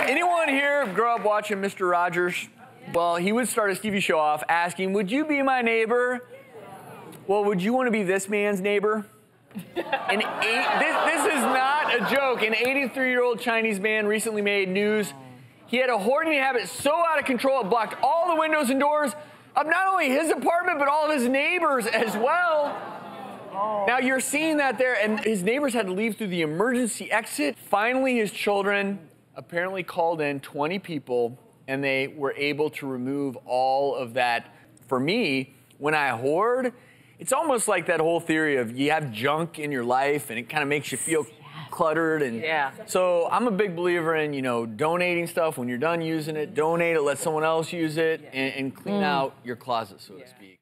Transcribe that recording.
Anyone here grow up watching Mr. Rogers? Well, he would start his TV show off asking, Would you be my neighbor? Well, would you want to be this man's neighbor? An eight, this, this is not a joke. An 83 year old Chinese man recently made news. He had a hoarding habit so out of control it blocked all the windows and doors of not only his apartment, but all of his neighbors as well. Now you're seeing that there, and his neighbors had to leave through the emergency exit. Finally, his children apparently called in 20 people, and they were able to remove all of that. For me, when I hoard, it's almost like that whole theory of you have junk in your life, and it kind of makes you feel cluttered and Yeah. so I'm a big believer in you know donating stuff. When you're done using it donate it. Let someone else use it and, and clean mm. out your closet so to speak